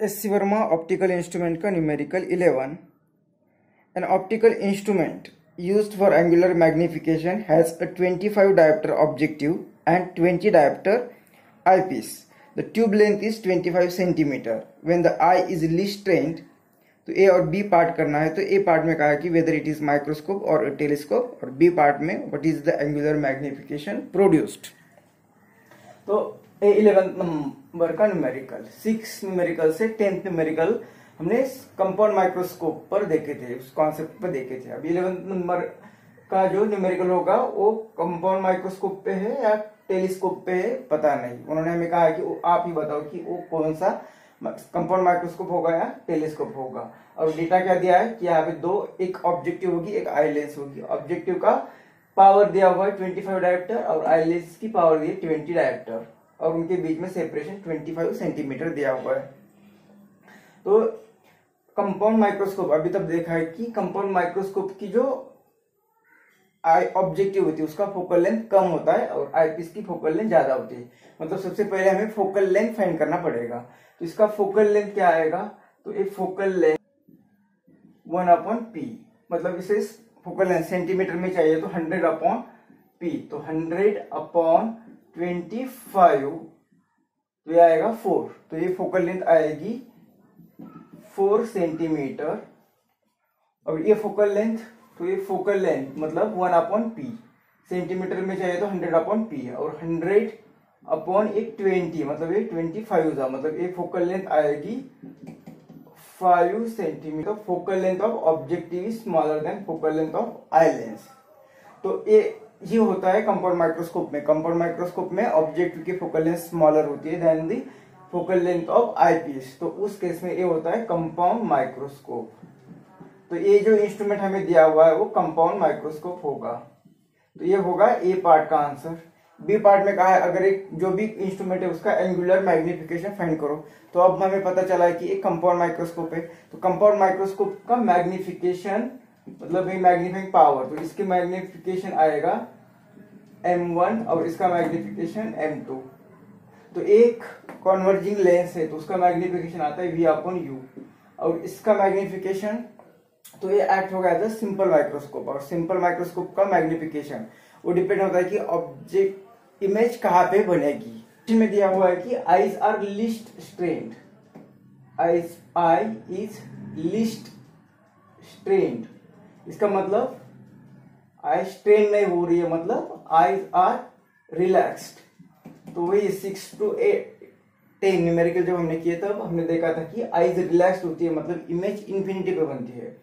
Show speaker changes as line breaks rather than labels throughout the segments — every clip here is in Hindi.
S C Verma optical instrument का numerical eleven an optical instrument used for angular magnification has a 25 diopter objective and 20 diopter eyepiece. The tube length is 25 centimeter. When the eye is least trained, तो ए और बी पार्ट करना है तो ए पार्ट में कहा कि वेदर इट इज़ माइक्रोस्कोप और टेलीस्कोप और बी पार्ट में what is the angular magnification produced तो इलेवेंथ नंबर का न्यूमेरिकल सिक्स न्यूमेरिकल से टेंथ न्यूमेरिकल हमने कंपाउंड माइक्रोस्कोप पर देखे थे, उस कॉन्सेप्ट पर देखे थे। अभी इलेवेंथ नंबर का जो न्यूमेरिकल होगा, वो कंपाउंड माइक्रोस्कोप पे है या टेलीस्कोप पे है, पता नहीं। उन्होंने हमें कहा कि आप ही बताओ कि वो कौन सा कंपाउंड माइक्रोस्कोप होगा या टेलीस्कोप होगा। और डेटा क्या दिया है कि यहाँ पे दो, एक ऑब्जेक्टिव होगी, एक आई लेंस होगी। ऑब्जेक्टिव का पावर दिया हुआ है ट्वेंटी फाइव डायप्टर और आई लेंस की पावर दी है ट्वेंटी डायप्टर और उनके बीच में सेपरेशन ट्वेंटी फाइव सेंटीमीटर दिया हुआ है। तो कंपाउंड माइक्रोस्कोप अभी तक देखा है कि कंपाउंड माइक्रोस्कोप की जो आई ऑब्जेक्टिव होती है, उसका फोकल लेंथ कम होता है और आईपीस की फोकल लेंथ ज़्यादा होती है। मतलब सबसे पहले हमें फोकल लेंथ फाइंड करना पड़ेगा। तो इसका फोकल लेंथ क्या आएगा? तो एक focal length one upon P मतलब इसे फोकल लेंथ सेंटीमीटर में चाहिए तो हंड्रेड अपॉन पी तो हंड्रेड अपॉन ट्वेंटी फाइव तो ये आएगा फोर। तो ये फोकल लेंथ आएगी फोर सेंटीमीटर। और ये फोकल लेंथ तो ये फोकल लेंथ मतलब वन अपॉन पी। सेंटीमीटर में चाहिए तो हंड्रेड अपॉन पी और हंड्रेड अपॉन एक ट्वेंटी मतलब ये ट्वेंटी फाइव था मतलब ये फोकल लेंथ आएगी five centimetre. Focal length of objective is smaller than focal length of eye lens तो ये ये होता है कंपाउंड माइक्रोस्कोप में। कंपाउंड माइक्रोस्कोप में ऑब्जेक्ट की फोकल लेंथ स्मॉलर होती है than the focal length of eyepiece तो उस केस में ये होता है कंपाउंड माइक्रोस्कोप। तो ये जो इंस्ट्रूमेंट हमें दिया हुआ है, वो कंपाउंड माइक्रोस्कोप होगा। तो ये होगा ए पार्ट का आंसर बी पार्ट में कहा है, अगर एक जो भी इंस्ट्रूमेंट है, उसका एंगुलर मैग्निफिकेशन फाइंड करो। तो अब हमें पता चला है कि एक कंपाउंड माइक्रोस्कोप है। तो कंपाउंड माइक्रोस्कोप का मैग्निफिकेशन मतलब मैग्नीफाइंग पावर तो इसके मैग्निफिकेशन आएगा M1 और इसका मैग्निफिकेशन M2 तो एक कॉन्वर्जिंग लेंस है तो उसका मैग्निफिकेशन आता है वी अपॉन यू और इसका मैग्निफिकेशन तो ये एक्ट होगा एज अ सिंपल माइक्रोस्कोप और सिंपल माइक्रोस्कोप का मैग्निफिकेशन वो डिपेंड होता है कि ऑब्जेक्ट इमेज कहाँ पे बनेगी। में दिया हुआ है कि eyes are least strained eyes eye is least strained इसका मतलब आई स्ट्रेन नहीं हो रही है मतलब आईज आर रिलैक्स्ड तो वही six two eight ten numerical जब हमने किया, तब हमने देखा था कि आईज रिलैक्स होती है मतलब इमेज इन्फिनिटी पे बनती है।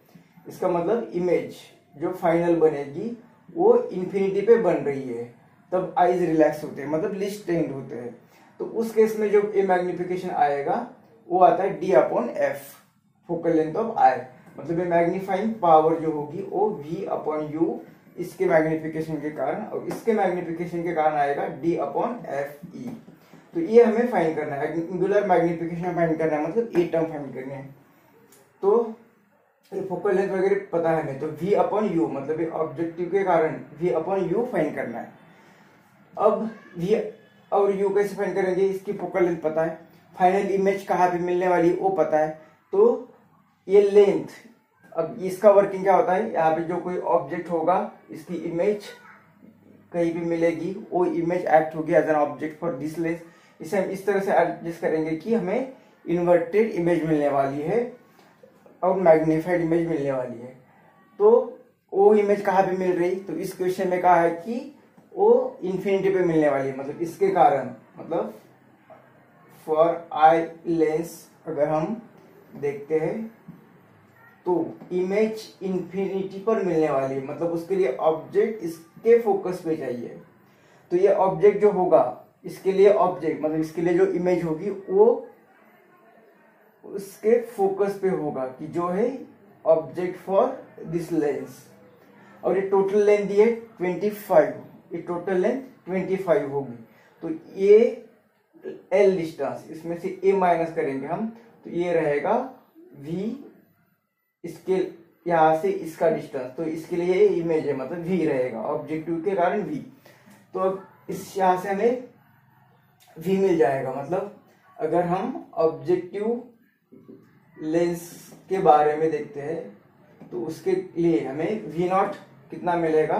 इसका मतलब इमेज जो फाइनल बनेगी, वो इन्फिनिटी पे बन रही है। तब आईज रिलैक्स होते हैं मतलब लिस्ट टेंड होते हैं। तो उस केस में जो ए मैग्निफिकेशन आएगा, वो आता है D upon F focal length of eye मतलब ये मैग्नीफाइंग पावर जो होगी, वो वी अपॉन यू इसके मैग्निफिकेशन के कारण, और इसके मैग्निफिकेशन के कारण आएगा डी अपॉन एफ़ ई तो ये हमें फाइंड करना है। एंगुलर मैग्निफिकेशन फाइंड करना है मतलब ए टर्म फाइंड करनी है। तो फोकल लेंथ वगैरह पता है हमें तो वी अपॉन यू मतलब ऑब्जेक्टिव के कारण वी अपॉन यू फाइंड करना है। अब वी और यू कैसे फाइंड करेंगे, इसकी फोकल लेंथ पता है। फाइनल इमेज कहाँ पे मिलने वाली वो पता है। तो ये लेंथ अब इसका वर्किंग क्या होता है? यहाँ पे जो कोई ऑब्जेक्ट होगा, इसकी इमेज कहीं भी मिलेगी, वो इमेज एक्ट होगी as an object for this lens इसे हम इस तरह से एडजस्ट करेंगे कि हमें इन्वर्टेड इमेज मिलने वाली है और मैग्नीफाइड इमेज मिलने वाली है। तो वो इमेज कहाँ पे मिल रही? तो इस क्वेश्चन में कहा है कि वो इन्फिनिटी पे मिलने वाली है मतलब इसके कारण। मतलब फॉर आई लेंस अगर हम देखते हैं तो इमेज इन्फिनिटी पर मिलने वाली है। मतलब उसके लिए ऑब्जेक्ट इसके फोकस पे चाहिए। तो ये ऑब्जेक्ट जो होगा, इसके लिए ऑब्जेक्ट मतलब इसके लिए जो इमेज होगी, वो उसके फोकस पे होगा कि जो है ऑब्जेक्ट फॉर दिस लेंस और ये टोटल लेंथ दी है ट्वेंटी फाइव ये टोटल लेंथ ट्वेंटी फाइव होगी। तो ये एल डिस्टेंस इसमें से ए माइनस करेंगे हम तो ये रहेगा वी इसके यहाँ से इसका डिस्टेंस तो इसके लिए ये इमेज है मतलब वी रहेगा ऑब्जेक्टिव के कारण वी तो अब इस यहाँ से हमें वी मिल जाएगा मतलब अगर हम ऑब्जेक्टिव लेंस के बारे में देखते हैं तो उसके लिए हमें वी नॉट कितना मिलेगा?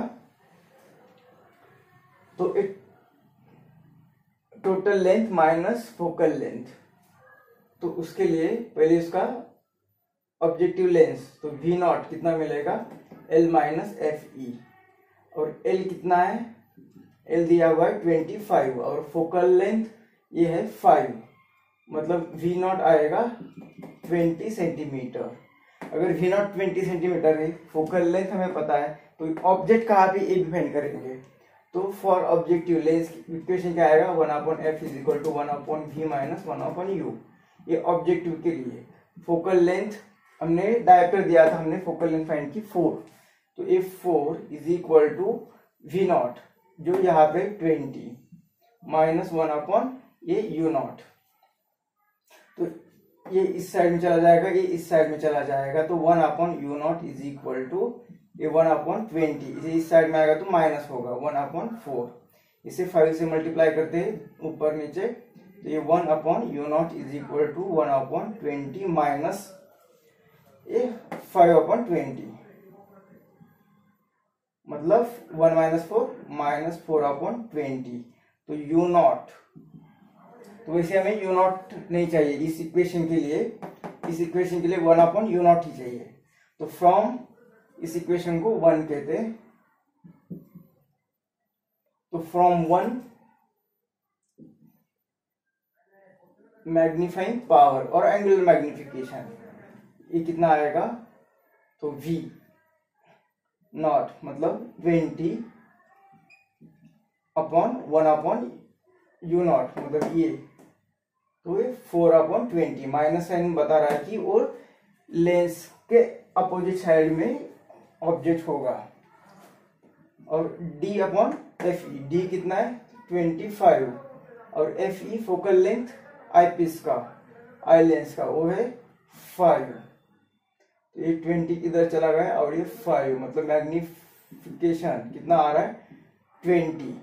तो it total length minus focal length तो उसके लिए पहले उसका ऑब्जेक्टिव लेंस तो वी नॉट कितना मिलेगा? एल माइनस एफ़ ई और एल कितना है? एल दिया हुआ है ट्वेंटी फाइव और फोकल लेंथ ये है फाइव मतलब वी नॉट आएगा ट्वेंटी सेंटीमीटर अगर वी नॉट ट्वेंटी सेंटीमीटर है, फोकल लेंथ हमें पता है तो ऑब्जेक्ट कहाँ पे ये डिपेंड करेंगे? तो फॉर ऑब्जेक्टिव लेंस इक्वेशन क्या आएगा? One upon F is equal to one upon V minus one upon U ये ऑब्जेक्टिव के लिए। फोकल लेंथ हमने डायरेक्टर दिया था, हमने फोकल लेंथ फाइंड की फोर तो A four is equal to V nought जो यहाँ पे ट्वेंटी माइनस वन अपॉन ये यू नॉट तो ये इस साइड में चला जाएगा, ये इस साइड में चला जाएगा तो one upon U nought is equal to ये वन अपॉन ट्वेंटी इसे इस साइड में आएगा तो माइनस होगा वन अपॉन फोर इसे फाइव से मल्टीप्लाई करते हैं, ऊपर नीचे तो ये one upon U nought is equal to one upon twenty minus five upon twenty मतलब one minus four minus four upon twenty तो यू नॉट तो वैसे हमें यू नॉट नहीं चाहिए इस इक्वेशन के लिए। इस इक्वेशन के लिए वन अपॉन यू नॉट ही चाहिए। तो फ्रॉम इस इक्वेशन को वन कहते तो फ्रॉम वन मैग्नीफाइंग पावर और एंगुलर मैग्निफिकेशन ये कितना आएगा? तो v नॉट मतलब twenty upon one upon U nought मतलब ये। तो ये four upon twenty minus sign बता रहा है कि वो लेंस के अपोजिट साइड में ऑब्जेक्ट होगा। और d upon F E D कितना है? ट्वेंटी फाइव और F E focal length eyepiece का आई लेंस का, वो है फाइव तो ये ट्वेंटी किधर चला गया और ये फाइव मतलब मैग्निफिकेशन कितना आ रहा है? ट्वेंटी।